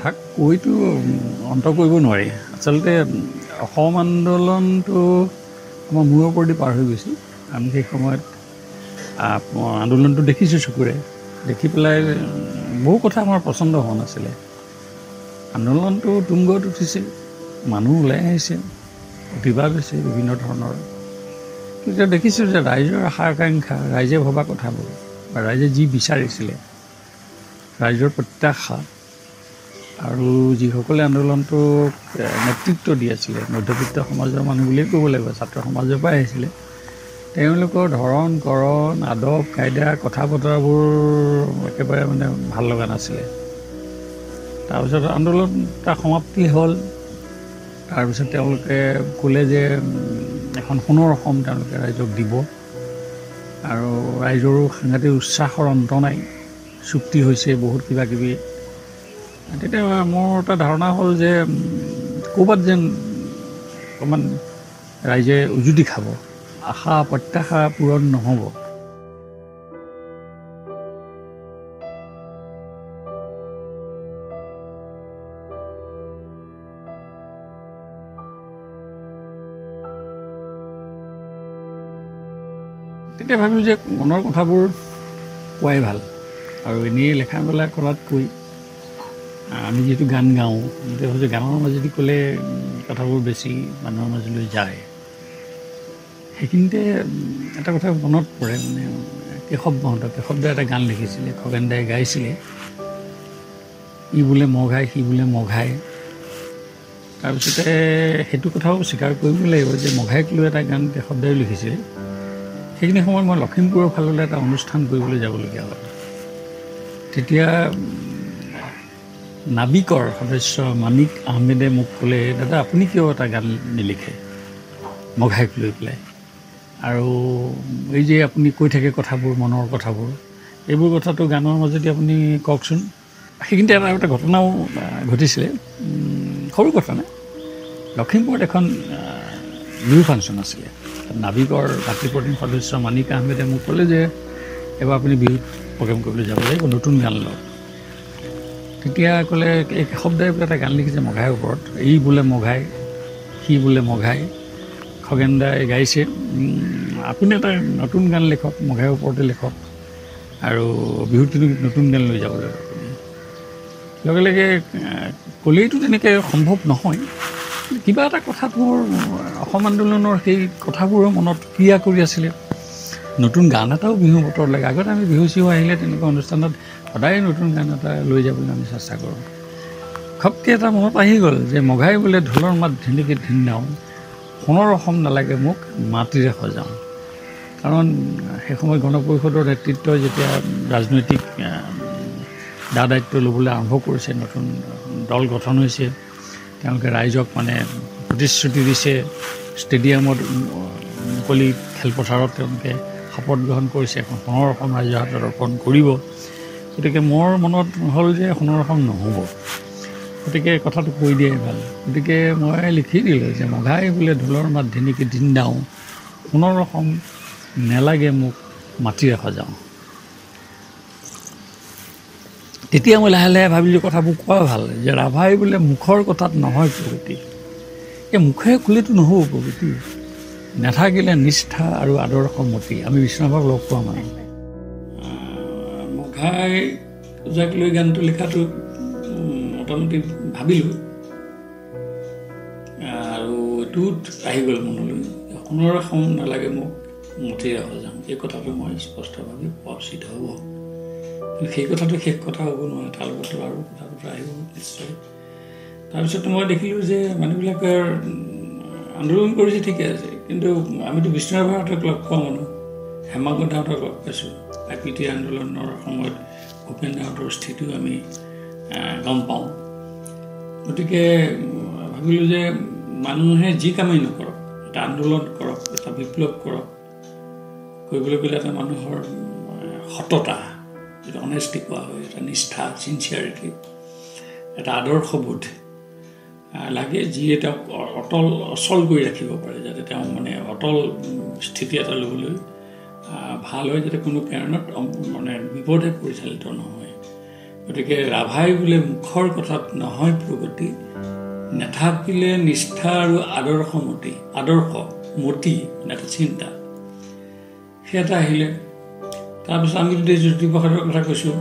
কথাক কৈতো অন্ত কৰিব নোৱাৰি। আচলতে অসম আন্দোলনটো আমাৰ মূৰৰ ওপৰেদি পাৰ হৈ গৈছিল। আমি সেই সময়ত আন্দোলনটো দেখিছোঁ চকুৰে। দেখি পেলাই বহু কথা আমাৰ পচন্দ হোৱা নাছিলে। আন্দোলনটো তুংগত উঠিছে মানুহ ওলাই আহিছে প্ৰতিবাদ হৈছে বিভিন্ন ধৰণৰ। তেতিয়া দেখিছোঁ যে ৰাইজৰ আশা আকাংক্ষা ৰাইজে ভবা কথাবোৰ বা ৰাইজে যি বিচাৰিছিলে ৰাইজৰ প্ৰত্যাশা আৰু যিসকলে আন্দোলনটোক নেতৃত্ব দি আছিলে মধ্যবিত্ত সমাজৰ মানুহ বুলিয়ে ক'ব লাগিব ছাত্ৰ সমাজৰ পৰাই আহিছিলে তেওঁলোকৰ ধৰণ কৰণ আদব কাইদা কথা বতৰাবোৰ একেবাৰে মানে ভাল লগা নাছিলে। তাৰপিছত আন্দোলন এটা সমাপ্তি হ'ল। তাৰপিছত তেওঁলোকে ক'লে যে এখন সোণৰ অসম তেওঁলোকে ৰাইজক দিব। আৰু ৰাইজৰো সাংঘাতিক উৎসাহৰ অন্ত নাই। চুক্তি হৈছে বহুত কিবা কিবি। তেতিয়া মোৰ এটা ধাৰণা হ'ল যে ক'ৰবাত যেন অকণমান ৰাইজে উজুতি খাব। আশা প্ৰত্যাশা পূৰণ নহ'ব। তেতিয়া ভাবিলোঁ যে মনৰ কথাবোৰ কোৱাই ভাল। আৰু এনেই লেখা মেলা কৰাতকৈ আমি যিহেতু গান গাওঁ গতিকে গানৰ মাজেদি ক'লে কথাবোৰ বেছি মানুহৰ মাজলৈ যায়। সেইখিনিতে এটা কথা মনত পৰে মানে কেশৱ মহন্ত কেশৱদাই এটা গান লিখিছিলে খগেন দাই গাইছিলে। ই বোলে মঘাই সি বোলে মঘাই তাৰপিছতে সেইটো কথাও স্বীকাৰ কৰিব লাগিব যে মঘাইক লৈ এটা গান কেশৱদায়ো লিখিছিলে। সেইখিনি সময়ত মই লখিমপুৰৰ ফাললৈ এটা অনুষ্ঠান কৰিবলৈ যাবলগীয়া হ'ল। তেতিয়া নাবিকৰ সদস্য মানিক আহমেদে মোক ক'লে দাদা আপুনি কিয় এটা গান নিলিখে? মঘাইক লৈ পেলাই। আৰু এই যে আপুনি কৈ থাকে কথাবোৰ মনৰ কথাবোৰ এইবোৰ কথাটো গানৰ মাজেদি আপুনি কওকচোন। সেইখিনিতে এটা এটা ঘটনাও ঘটিছিলে। সৰু ঘটনা লখিমপুৰত এখন বিহু ফাংচন আছিলে। নাবিকৰ ভাতৃ প্ৰতিম সদস্য মানিক আহমেদে মোক ক'লে যে এবাৰ আপুনি বিহুত প্ৰগ্ৰেম কৰিবলৈ যাব লাগিব নতুন গান লওক। তেতিয়া ক'লে এই কেশৱদাই বোলে এটা গান লিখিছে মঘাইৰ ওপৰত। এই বোলে মঘাই সি বোলে মঘাই। খগেন দাই গাইছে আপুনি এটা নতুন গান লিখক মঘাইৰ ওপৰতে লিখক আৰু কিন্তু নতুন গান লৈ যাব লাগিব লগে লগে ক'লেইতো তেনেকৈ সম্ভৱ নহয় কিবা এটা কথাত মোৰ অসম আন্দোলনৰ সেই কথাবোৰৰ মনত ক্ৰিয়া কৰি আছিলে। নতুন গান এটাও বিহু বতৰ লাগে। আগতে আমি বিহু চিহু আহিলে তেনেকুৱা অনুষ্ঠানত সদায় নতুন গান এটা লৈ যাবলৈ আমি চেষ্টা কৰোঁ। ঘপকৈ এটা মনত আহি গ'ল যে মঘাই বোলে ঢোলৰ মাত ধুনীয়াকৈ ধিন্দাওঁ সোণৰ অসম নালাগে মোক মাটিৰে সজাওঁ। কাৰণ সেই সময়ত গণ পৰিষদৰ নেতৃত্বই যেতিয়া ৰাজনৈতিক দা দায়িত্ব ল'বলৈ আৰম্ভ কৰিছে নতুন দল গঠন হৈছে তেওঁলোকে ৰাইজক মানে প্ৰতিশ্ৰুতি দিছে ষ্টেডিয়ামত মুকলি খেলপথাৰত তেওঁলোকে শপত গ্ৰহণ কৰিছে এখন সোণৰ অসম ৰাইজৰ হাতত অৰ্পণ কৰিব। গতিকে মোৰ মনত হ'ল যে সোণৰ অসম নহ'ব। গতিকে কথাটো কৈ দিয়াই ভাল। গতিকে মই লিখি দিলোঁ যে মঘাই বোলে ঢোলৰ মাত ধিনিকি দিন্দাওঁ সোণৰ অসম নেলাগে মোক মাটিৰে সজাওঁ তেতিয়া মই লাহে লাহে ভাবিলোঁ কথাবোৰ কোৱা ভাল যে ৰাভাই বোলে মুখৰ কথাত নহয় প্ৰগতি এই মুখেৰে ক'লেতো নহ'ব প্ৰগতি নাথাকিলে নিষ্ঠা আৰু আদৰ্শ মতি। আমি বিষ্ণুভাগ লগ পোৱা মানুহ। মঘাই পূজাক লৈ গানটো লিখাটো মোটামুটি ভাবিলোঁ। আৰু এইটোত আহি গ'ল মনলৈ। সোণৰ অসম নালাগে মোক মঠিৰে সজাম এই কথাটো মই স্পষ্টভাৱে পোৱা উচিত হ'ব। কিন্তু সেই কথাটো শেষ কথা হ'ব নোৱাৰে তাৰ লগতো আৰু কথা বতৰা আহিব নিশ্চয়। তাৰপিছত মই দেখিলোঁ যে মানুহবিলাকৰ আন্দোলন কৰিছে ঠিকে আছে। কিন্তু আমিতো বিষ্ণুৰাভাহঁতক লগ পোৱা মানুহ হেমাংগদাহঁতক লগ পাইছোঁ। আই আন্দোলনৰ সময়ত ভূপেন দাহঁতৰ স্থিতিও আমি গম পাওঁ। গতিকে ভাবিলোঁ যে মানুহে যি কামেই নকৰক এটা আন্দোলন কৰক এটা বিপ্লৱ কৰক কৰিবলৈ গ'লে এটা মানুহৰ সততা যিটো অনেষ্টি কোৱা হয় এটা নিষ্ঠা চিনচিয়াৰিটি এটা আদৰ্শবোধ লাগে যিয়ে তেওঁক অটল অচল কৰি ৰাখিব পাৰে যাতে তেওঁ মানে অটল স্থিতি এটা ল'বলৈ ভাল হয় যাতে কোনো কাৰণত মানে বিপদে পৰিচালিত নহয়। গতিকে ৰাভাই বোলে মুখৰ কথাত নহয় প্ৰগতি নাথাকিলে নিষ্ঠা আৰু আদৰ্শমতি আদৰ্শ মতি মানে এটা চিন্তা। সেই এটা আহিলে। তাৰপিছত আমি যদি জ্যোতিপ্ৰসাদৰ কথা কৈছোঁ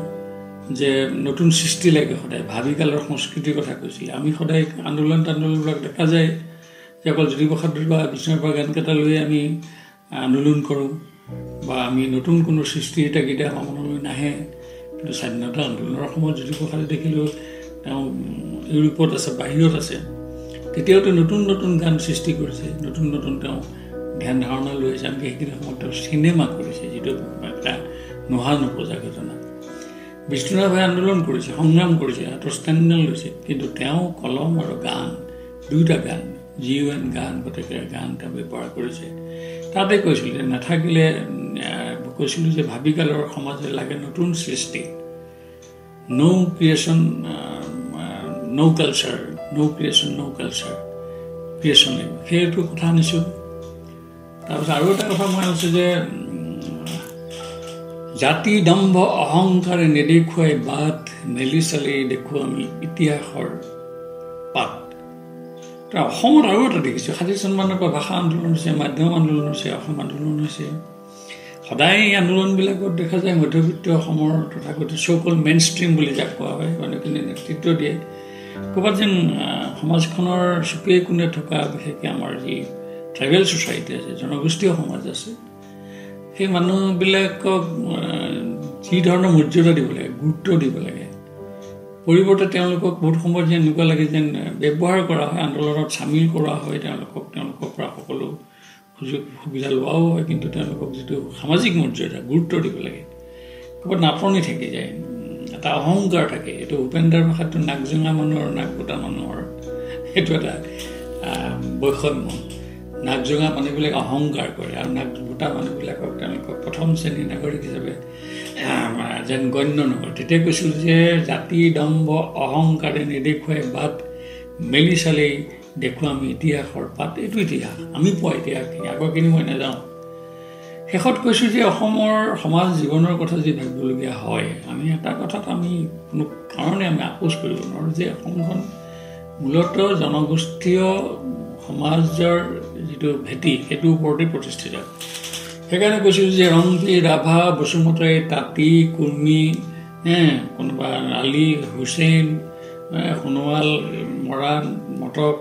যে নতুন সৃষ্টি লাগে সদায় ভাবিকালৰ সংস্কৃতিৰ কথা কৈছিলে আমি সদায় আন্দোলন তান্দোলনবিলাক দেখা যায় যে অকল জ্যোতিপ্ৰসাদৰ বা বিষ্ণুৰ পৰা গানকেইটা লৈ আমি আন্দোলন কৰোঁ। বা আমি নতুন কোনো সৃষ্টি এটা কেতিয়া আমাৰ মনলৈ নাহে কিন্তু স্বাধীনতা আন্দোলনৰ সময়ত জ্যোতিপ্ৰসাদে দেখিলোঁ তেওঁ ইউৰোপত আছে বাহিৰত আছে তেতিয়াওতো নতুন নতুন গান সৃষ্টি কৰিছে নতুন নতুন তেওঁ ধ্যান ধাৰণা লৈ আহিছে আনকি সেইখিনি সময়ত তেওঁ চিনেমা কৰিছে যিটো এটা নোহোৱা নপজা ঘটনা বিষ্ণুৰাভাই আন্দোলন কৰিছে সংগ্ৰাম কৰিছে হাতৰ ষ্টেণ্ডাৰ্ড লৈছে কিন্তু তেওঁ কলম আৰু গান দুয়োটা গান জি এন গান গতিকে গান তেওঁ ব্যৱহাৰ কৰিছে। তাতে কৈছিলোঁ যে নাথাকিলে কৈছিলোঁ যে ভাবিকালৰ সমাজে লাগে নতুন সৃষ্টি। নৌ ক্ৰিয়েশ্যন নৌ কালচাৰ নৌ ক্ৰিয়েশ্যন নৌ কালচাৰ ক্ৰিয়েশ্যন সেইটো কথা আনিছোঁ। তাৰপিছত আৰু এটা কথা মই আনিছোঁ যে জাতি দম্ভ অহংকাৰে নেদেখুৱাই বাট মেলি চালি দেখোঁ আমি ইতিহাসৰ পাত। অসমত আৰু এটা দেখিছোঁ। ষাঠি চনমানৰ পৰা ভাষা আন্দোলন হৈছে মাধ্যম আন্দোলন হৈছে অসম আন্দোলন হৈছে। সদায় এই আন্দোলনবিলাকত দেখা যায় মধ্যবিত্ত অসমৰ তথাকথিত চৌকল মেইন ষ্ট্ৰীম বুলি যাক কোৱা হয় মানুহখিনি নেতৃত্ব দিয়ে। ক'ৰবাত যেন সমাজখনৰ চুকে কোণে থকা বিশেষকৈ আমাৰ যি ট্ৰাইবেল ছ'চাইটি আছে জনগোষ্ঠীয় সমাজ আছে সেই মানুহবিলাকক যি ধৰণৰ মৰ্যাদা দিব লাগে গুৰুত্ব দিব লাগে পৰিৱৰ্তে তেওঁলোকক বহুত সময়ত যেন এনেকুৱা লাগে যেন ব্যৱহাৰ কৰা হয় আন্দোলনত চামিল কৰা হয় তেওঁলোকক তেওঁলোকৰ পৰা সকলো সুযোগ সুবিধা লোৱাও হয় কিন্তু তেওঁলোকক যিটো সামাজিক মৰ্যাদা গুৰুত্ব দিব লাগে ক'ৰবাত নাটনি থাকি যায় এটা অহংকাৰ থাকে এইটো উপেন্দ্ৰাৰ ভাষাটো নাক জোঙা মানুহৰ নাক গোটা মানুহৰ সেইটো এটা বৈষম্য। নাক জোঙা মানুহবিলাক অহংকাৰ কৰে আৰু নাক গোটা মানুহবিলাকক তেওঁলোকক প্ৰথম শ্ৰেণীৰ নাগৰিক হিচাপে যেন গণ্য নকৰে তেতিয়া কৈছিলোঁ যে জাতি দম্ভ অহংকাৰে নেদেখুৱাই বাট মেলি চালেই দেখোঁ আমি ইতিহাসৰ পাত এইটো ইতিহাস। আমি পোৱা ইতিহাসখিনি আগৰখিনি মই নাযাওঁ শেষত কৈছোঁ যে অসমৰ সমাজ জীৱনৰ কথা যি ভাবিবলগীয়া হয় আমি এটা কথাত আমি কোনো কাৰণে আমি আপোচ কৰিব নোৱাৰোঁ যে অসমখন মূলতঃ জনগোষ্ঠীয় সমাজৰ যিটো ভেটি সেইটোৰ ওপৰতে প্ৰতিষ্ঠিত। সেইকাৰণে কৈছোঁ যে ৰংপি ৰাভা বসুমতাৰী তাঁতী কুৰ্মী কোনোবা আলি হুছেইন সোণোৱাল মৰাণ মটক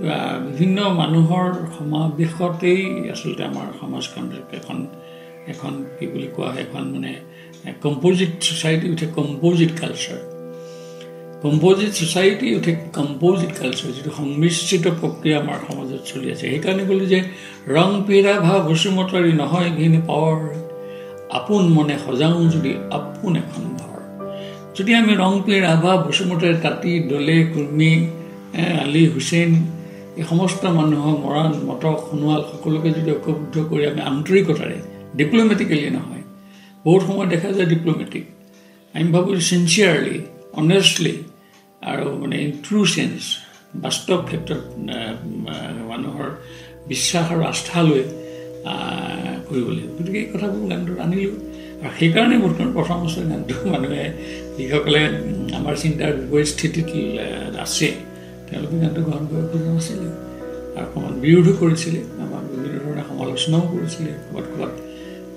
বিভিন্ন মানুহৰ সমাৱেশতেই আচলতে আমাৰ সমাজখন এখন এখন কি বুলি কোৱা হয় এখন মানে কম্প'জিট ছ'চাইটি উঠে কম্প'জিট কালচাৰ কম্প'জিট ছ'চাইটি উঠে কম্প'জিট কালচাৰ যিটো সংমিশ্ৰিত প্ৰক্ৰিয়া আমাৰ সমাজত চলি আছে। সেইকাৰণে ক'লোঁ যে ৰং পিৰা ভা বসুমতাৰী নহয় ঘিন পাৱাৰ আপোন মনে সজাওঁ যদি আপোন এখন ঘৰ। যদি আমি ৰং পি ৰাভা বসুমতাৰী তাঁতী দলে কুৰ্মী আলি হুছেইন এই সমস্ত মানুহক মৰাণ মটক সোণোৱাল সকলোকে যদি ঐক্যবদ্ধ কৰি আমি আন্তৰিকতাৰে ডিপ্ল'মেটিকেলি নহয় বহুত সময় দেখা যায় ডিপ্ল'মেটিক আমি ভাবোঁ চিনচিয়াৰলি অনেষ্টলি আৰু মানে ইন ট্ৰু চেঞ্চ বাস্তৱ ক্ষেত্ৰত মানুহৰ বিশ্বাস আৰু আস্থা লৈ কৰিব লাগিব। গতিকে এই কথাবোৰ গানটোত আনিলোঁ। আৰু সেইকাৰণে বৰ্তমান প্ৰথম বছৰ গানটো মানুহে যিসকলে আমাৰ চিন্তাৰ বিপৰীত স্থিতিত আছে। তেওঁলোকে গানটো গ্ৰহণ কৰিব খোজা নাছিলে। আৰু অকণমান বিৰোধো কৰিছিলে। আমাক বিভিন্ন ধৰণে সমালোচনাও কৰিছিলে। ক'ৰবাত ক'ৰবাত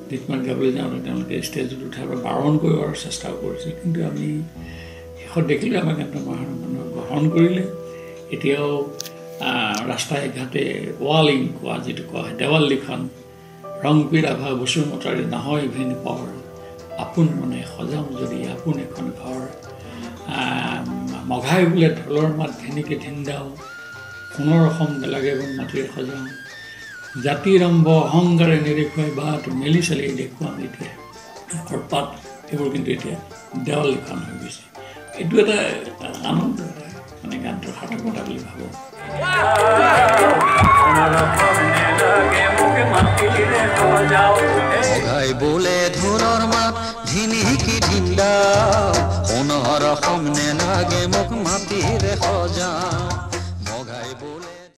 গীতমান গাবলৈ যাওঁতে তেওঁলোকে ষ্টেজত উঠাৰ পৰা বাৰণ কৰিবৰ চেষ্টাও কৰিছিল কিন্তু আমি শেষত দেখিলোঁ আমাৰ গানটো মানুহে গ্ৰহণ কৰিলে। এতিয়াও ৰাস্তাই ঘাটে ৱালিং কোৱা যিটো কোৱা হয় দেৱাল লিখন ৰং পিৰাভা বসুমতাৰী নহয় ভিন পৰ। আপোন মনে সজাওঁ যদি আপোন এখন ঘৰ। মঘাই বোলে ঢোলৰ মাত ধেনিকে ধিন্দাও সোণৰ অসম বেলাগে গুণ মাটিৰে সজাওঁ। জাতিৰম্ভ অহংকাৰে নেদেখুৱাই বাট মেলি চালি দেখুৱাম এতিয়া। পাত এইবোৰ কিন্তু এতিয়া দেৱাল লিখন হৈ গৈছে এইটো এটা আনন্দ মানে গানটোৰ সাৰ্থকতা বুলি ভাবোঁ। বোলে ঢোলৰ মাত ধিনিকি ধিন্দা সোণৰ অসম নেলাগে মোক মাটিৰে সজা মগাই বোলে